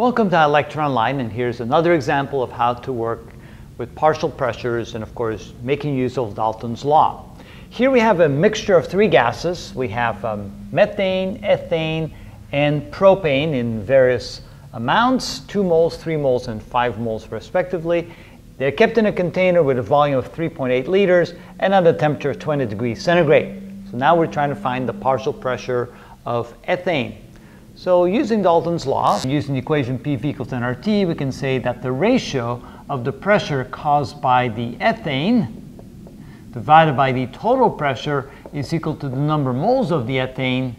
Welcome to ilectureonline, and here's another example of how to work with partial pressures and, of course, making use of Dalton's law. Here we have a mixture of three gases. We have um, methane, ethane, and propane in various amounts, 2 moles, 3 moles, and 5 moles respectively. They're kept in a container with a volume of 3.8 liters and at a temperature of 20 degrees centigrade. So now we're trying to find the partial pressure of ethane. So using Dalton's law, using the equation PV equals nRT, we can say that the ratio of the pressure caused by the ethane divided by the total pressure is equal to the number of moles of the ethane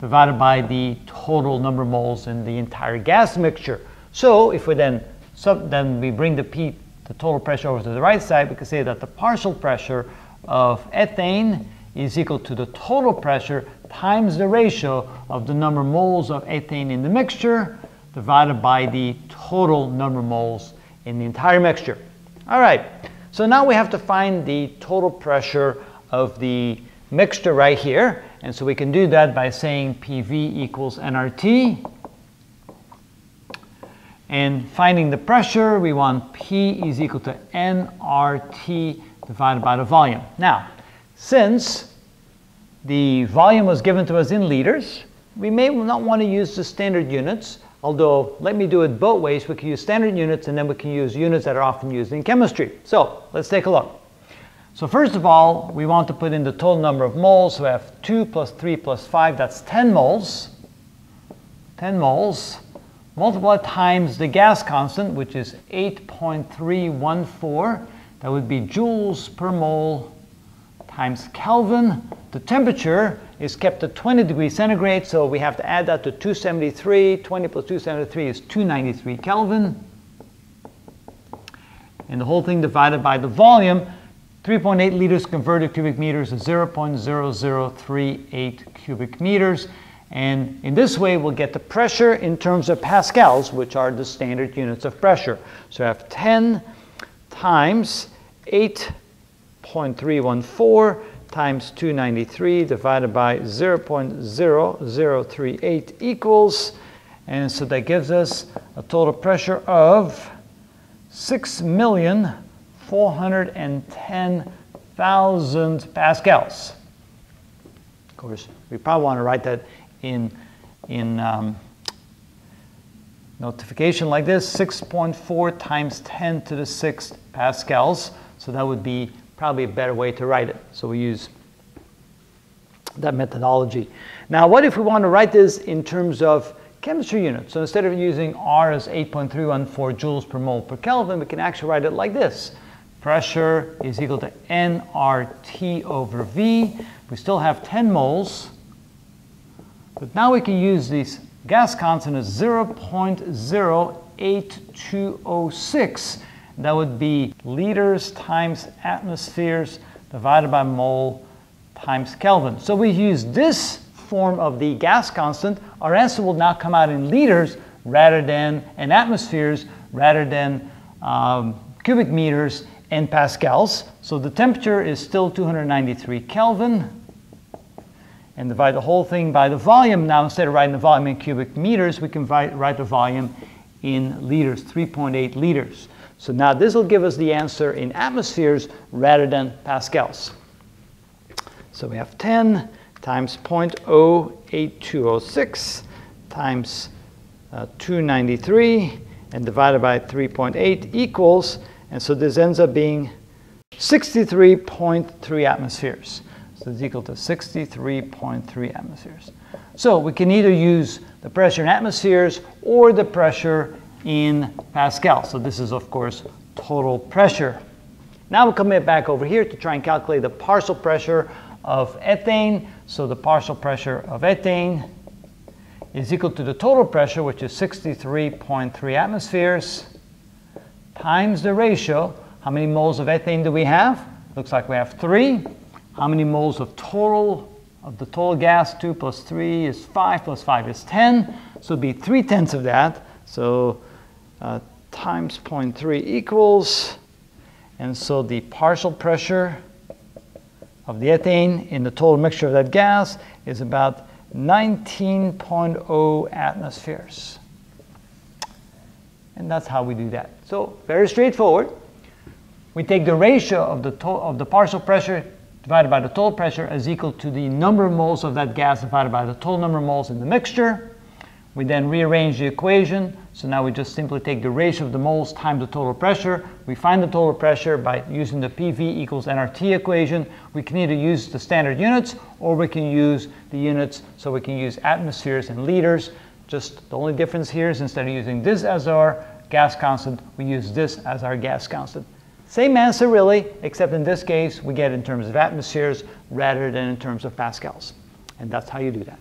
divided by the total number of moles in the entire gas mixture. So if we then, sub, then we bring the P, the total pressure over to the right side, we can say that the partial pressure of ethane is equal to the total pressure times the ratio of the number of moles of ethane in the mixture divided by the total number of moles in the entire mixture. All right, so now we have to find the total pressure of the mixture right here. And so we can do that by saying PV equals nRT. And finding the pressure, we want P is equal to nRT divided by the volume. Now, since the volume was given to us in liters, we may not want to use the standard units, although let me do it both ways. We can use standard units and then we can use units that are often used in chemistry. So let's take a look. So first of all, we want to put in the total number of moles. So we have 2 plus 3 plus 5, that's 10 moles. 10 moles. Multiply times the gas constant, which is 8.314. That would be joules per mole times Kelvin. The temperature is kept at 20 degrees centigrade, so we have to add that to 273. 20 plus 273 is 293 Kelvin. And the whole thing divided by the volume, 3.8 liters converted cubic meters is 0.0038 cubic meters. And in this way, we'll get the pressure in terms of pascals, which are the standard units of pressure. So I have 10 times 8.314 times 293 divided by 0.0038 equals, and so that gives us a total pressure of 6,410,000 pascals. Of course, we probably want to write that in, in um, notification like this, 6.4 times 10 to the 6th pascals. So that would be probably a better way to write it. So we use that methodology. Now, what if we want to write this in terms of chemistry units? So instead of using R as 8.314 joules per mole per Kelvin, we can actually write it like this. Pressure is equal to nRT over V. We still have 10 moles. But now we can use this gas constant as 0.08206 that would be liters times atmospheres divided by mole times Kelvin. So we use this form of the gas constant. Our answer will now come out in liters rather than in atmospheres rather than um, cubic meters and pascals. So the temperature is still 293 Kelvin. And divide the whole thing by the volume. Now instead of writing the volume in cubic meters, we can write the volume in liters, 3.8 liters. So now this will give us the answer in atmospheres rather than pascals. So we have 10 times 0.08206 times uh, 293 and divided by 3.8 equals, and so this ends up being 63.3 atmospheres. So it's equal to 63.3 atmospheres. So we can either use the pressure in atmospheres or the pressure in Pascal. So this is, of course, total pressure. Now we'll come back over here to try and calculate the partial pressure of ethane. So the partial pressure of ethane is equal to the total pressure, which is 63.3 atmospheres, times the ratio. How many moles of ethane do we have? Looks like we have three. How many moles of total of the total gas? 2 plus 3 is 5, plus 5 is 10. So it'd be 3 tenths of that. So uh, times 0.3 equals, and so the partial pressure of the ethane in the total mixture of that gas is about 19.0 atmospheres. And that's how we do that. So very straightforward. We take the ratio of the, of the partial pressure divided by the total pressure as equal to the number of moles of that gas divided by the total number of moles in the mixture. We then rearrange the equation. So now we just simply take the ratio of the moles times the total pressure. We find the total pressure by using the PV equals nRT equation. We can either use the standard units or we can use the units. So we can use atmospheres and liters. Just the only difference here is instead of using this as our gas constant, we use this as our gas constant. Same answer really, except in this case we get in terms of atmospheres rather than in terms of pascals. And that's how you do that.